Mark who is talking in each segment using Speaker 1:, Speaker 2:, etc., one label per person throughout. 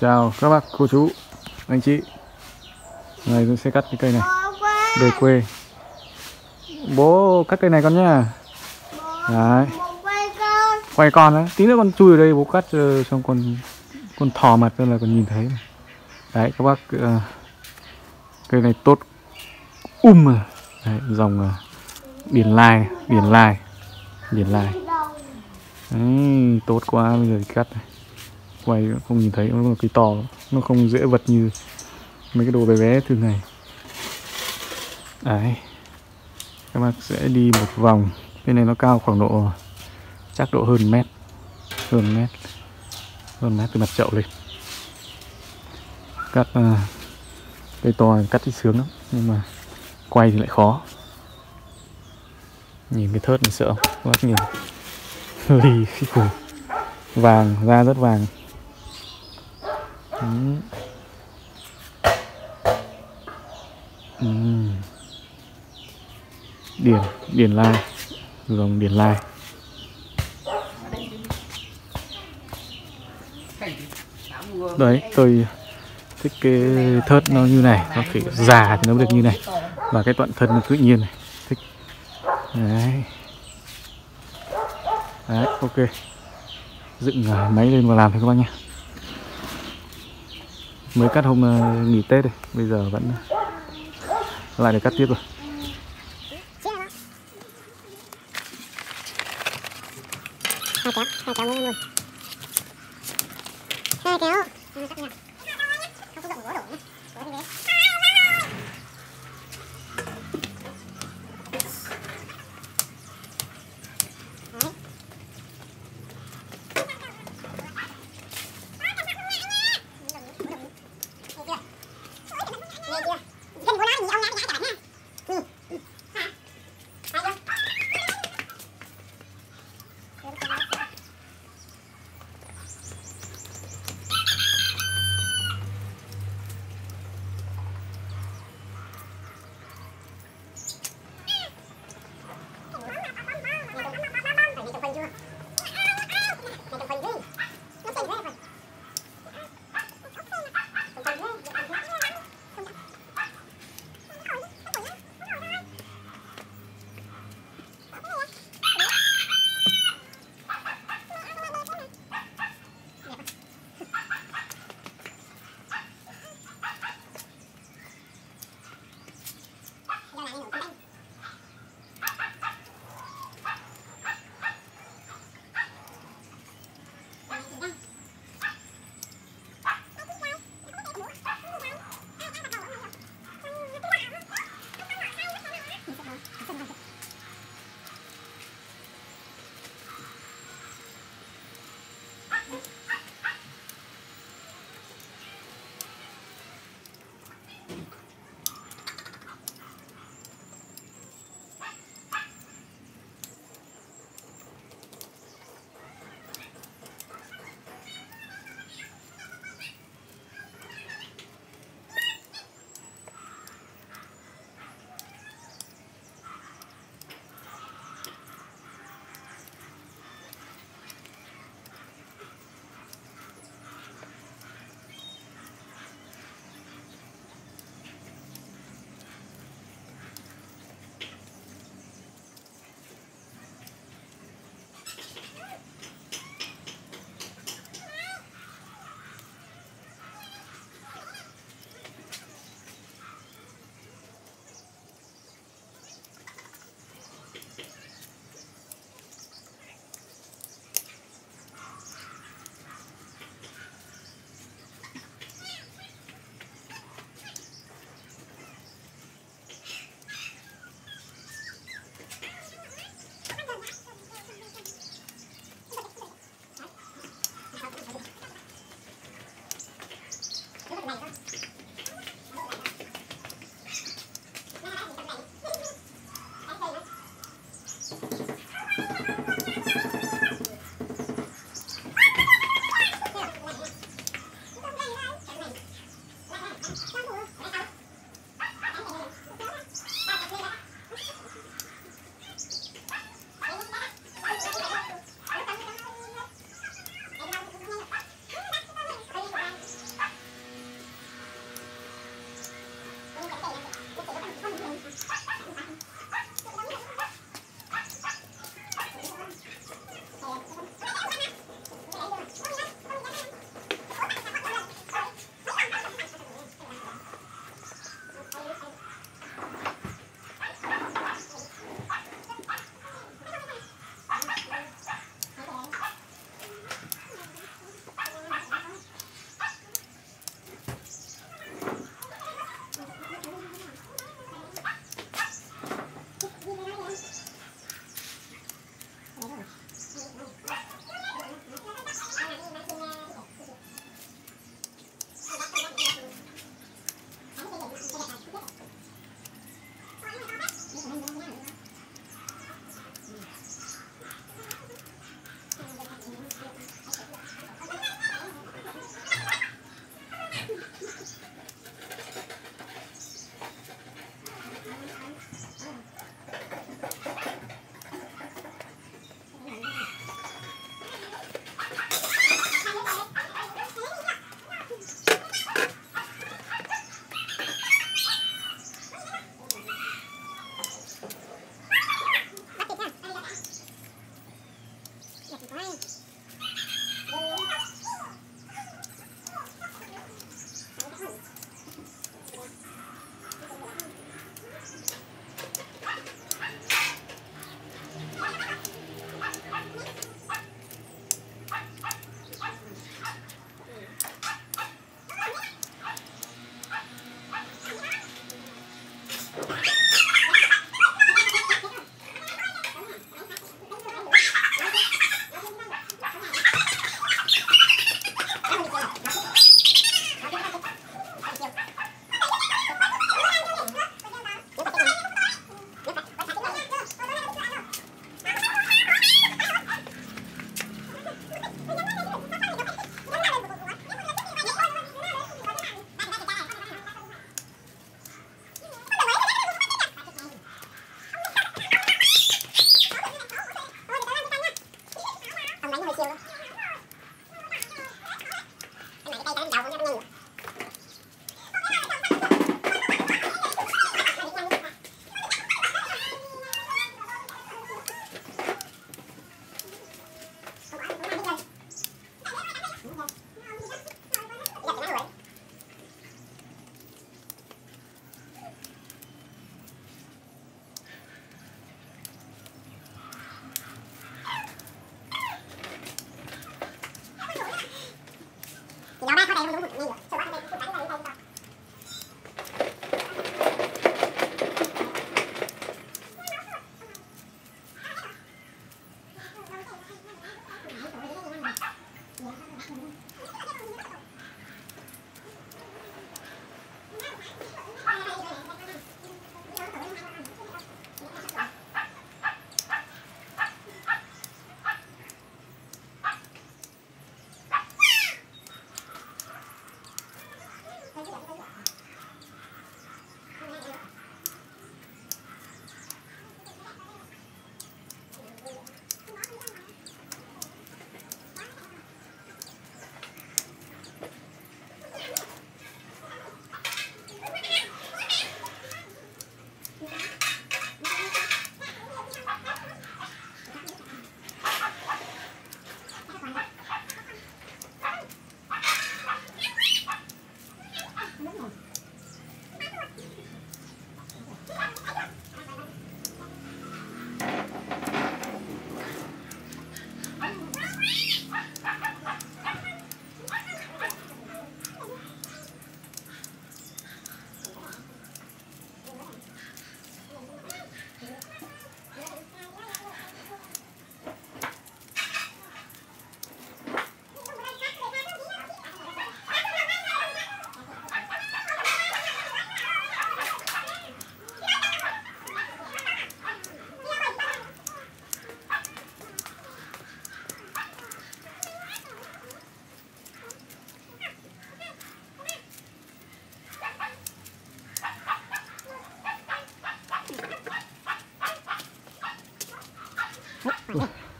Speaker 1: Chào các bác, cô chú, anh chị. Này tôi sẽ cắt cái cây này Về quê. Bố cắt cây này con nha Đấy. Quay con đấy, tí nữa con chui ở đây bố cắt ờ, xong con con thò mặt ra là còn nhìn thấy. Đấy các bác ờ, Cây này tốt Um mà Đấy, dòng uh, lai, biển lai biển lai. Đấy, tốt quá bây giờ cắt này quay không nhìn thấy nó là cây to nó không dễ vật như mấy cái đồ bé bé thường ngày đấy các bác sẽ đi một vòng bên này nó cao khoảng độ chắc độ hơn mét hơn mét hơn mét từ mặt chậu lên. Cắt uh, cây to cắt thì sướng lắm nhưng mà quay thì lại khó. Nhìn cái thớt này sợ không? Các bác nhìn. Lì khi cùng vàng da rất vàng. Ừ. Ừ. Điền, Điền Lai. Dòng Điền Lai. Đấy, tôi thích cái thớt nó như này Nó phải già thì nó được như này. Và cái đoạn thân nó tự nhiên này Thích. Đấy. Đấy, ok. Dựng à, máy lên và làm thôi các bác nhé mới cắt hôm ờ, nghỉ tết đây, bây giờ vẫn lại để cắt tiếp rồi.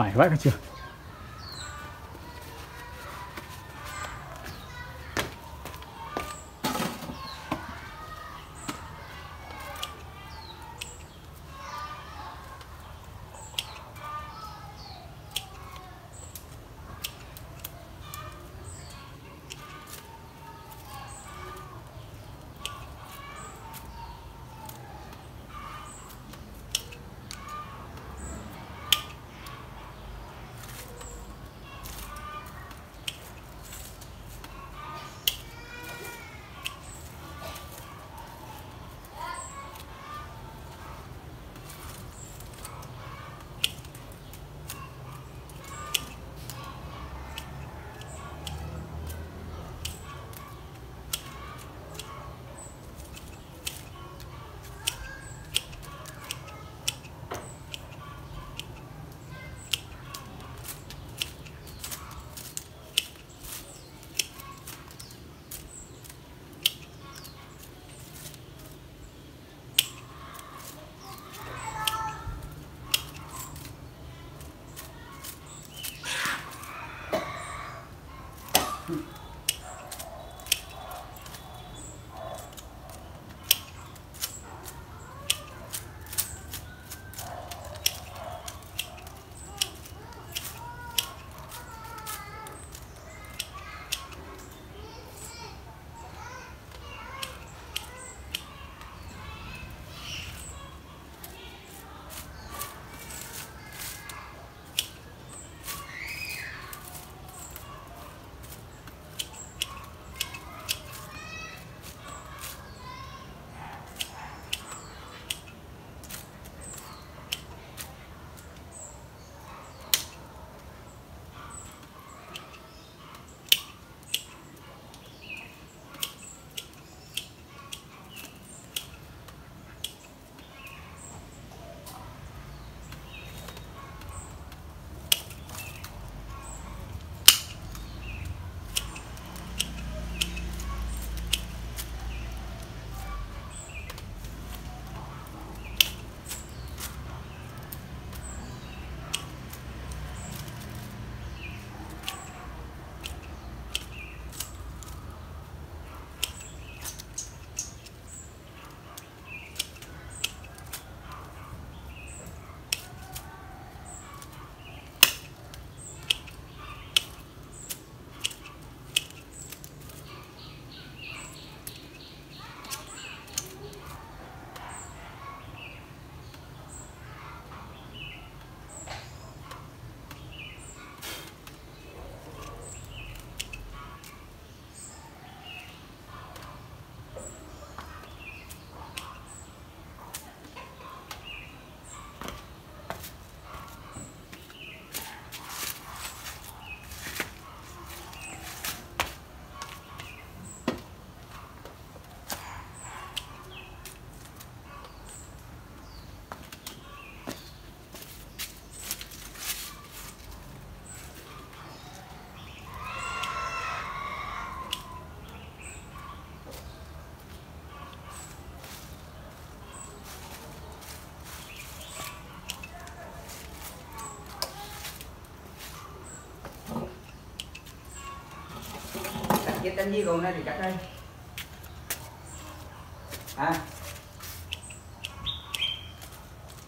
Speaker 1: 哎，我感觉。Cái tên gì còn đây thì cắt đây. Hả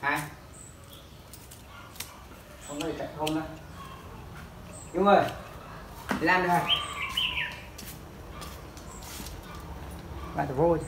Speaker 1: hả không có chạy cắt không đó. Dung ơi làm được rồi bạn vô rồi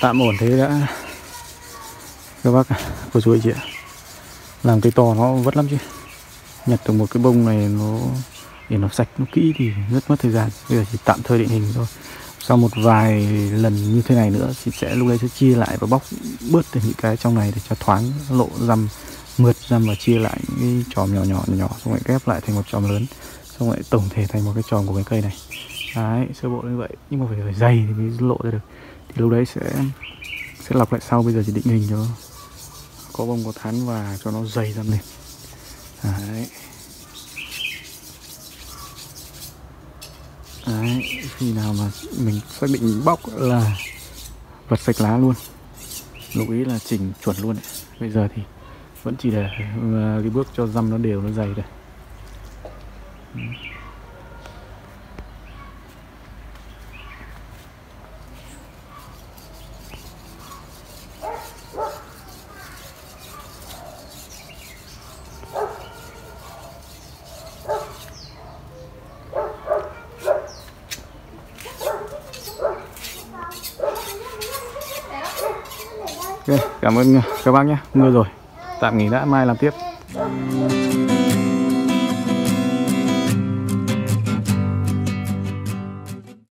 Speaker 1: tạm ổn thế đã. Các bác cô chú anh chị ạ. Làm cây to nó vất lắm chứ. Nhặt được một cái bông này nó, để nó sạch nó kỹ thì rất mất thời gian. Bây giờ chỉ tạm thời định hình thôi. Sau một vài lần như thế này nữa thì sẽ, lúc đấy sẽ chia lại và bóc bớt được những cái trong này để cho thoáng lộ răm, mượt răm và chia lại những cái chòm nhỏ nhỏ nhỏ xong lại ghép lại thành một chòm lớn. Xong lại tổng thể thành một cái chòm của cái cây này. Đấy, sơ bộ như vậy. Nhưng mà phải phải dày thì mới lộ ra được thì lúc đấy sẽ sẽ lọc lại sau, bây giờ chỉ định hình cho có bông, có thán và cho nó dày ra lên đấy. Đấy, khi nào mà mình xác định bóc là vật sạch lá luôn. Lưu ý là chỉnh chuẩn luôn ấy. bây giờ thì vẫn chỉ để à, cái bước cho răm nó đều, nó dày đây Ok, cảm ơn các bác nhé. Mưa rồi. Tạm nghỉ đã, mai làm tiếp.